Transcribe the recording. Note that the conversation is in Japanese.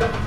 you